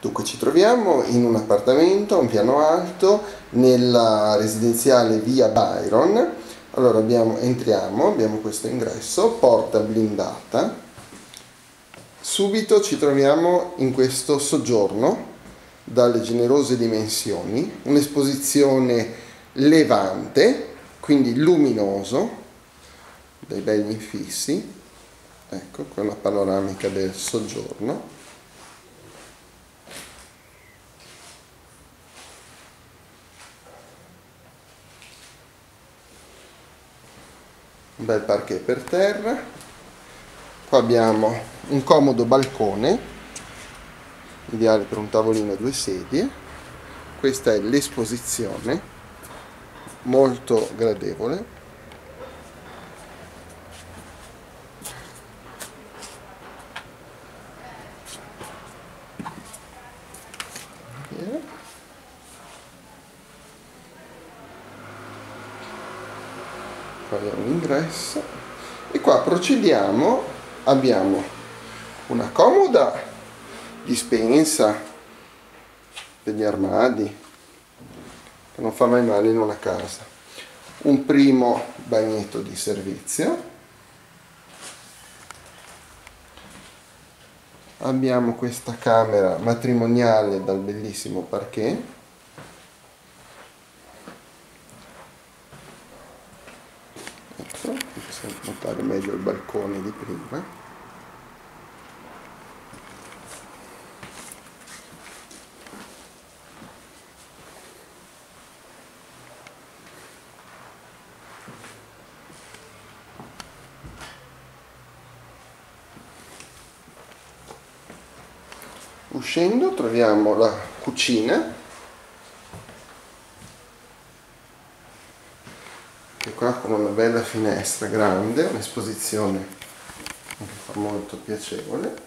Dunque ci troviamo in un appartamento a un piano alto nella residenziale via Byron. Allora abbiamo, entriamo, abbiamo questo ingresso, porta blindata. Subito ci troviamo in questo soggiorno dalle generose dimensioni, un'esposizione levante, quindi luminoso, dai begli infissi, ecco con la panoramica del soggiorno un bel parquet per terra. Qua abbiamo un comodo balcone ideale per un tavolino e due sedie. Questa è l'esposizione molto gradevole abbiamo l'ingresso e qua procediamo abbiamo una comoda dispensa degli armadi che non fa mai male in una casa. Un primo bagnetto di servizio. Abbiamo questa camera matrimoniale dal bellissimo parquet possiamo notare meglio il balcone di prima. Uscendo troviamo la cucina che qua con una bella finestra grande, un'esposizione che fa molto piacevole.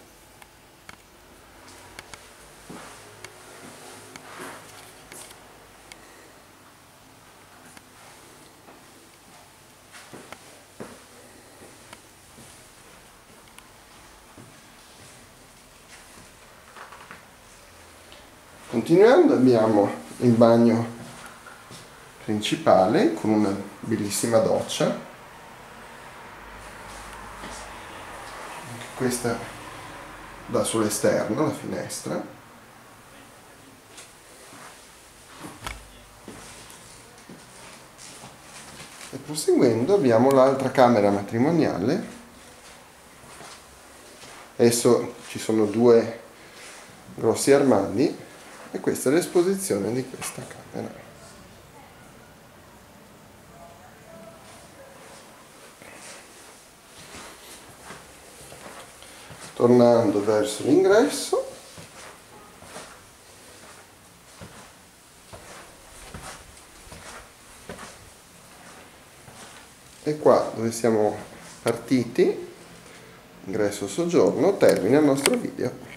Continuando abbiamo il bagno principale con una bellissima doccia. Questa da sull'esterno la finestra. E proseguendo abbiamo l'altra camera matrimoniale. Adesso ci sono due grossi armadi e questa è l'esposizione di questa camera tornando verso l'ingresso. E qua dove siamo partiti ingresso soggiorno termina il nostro video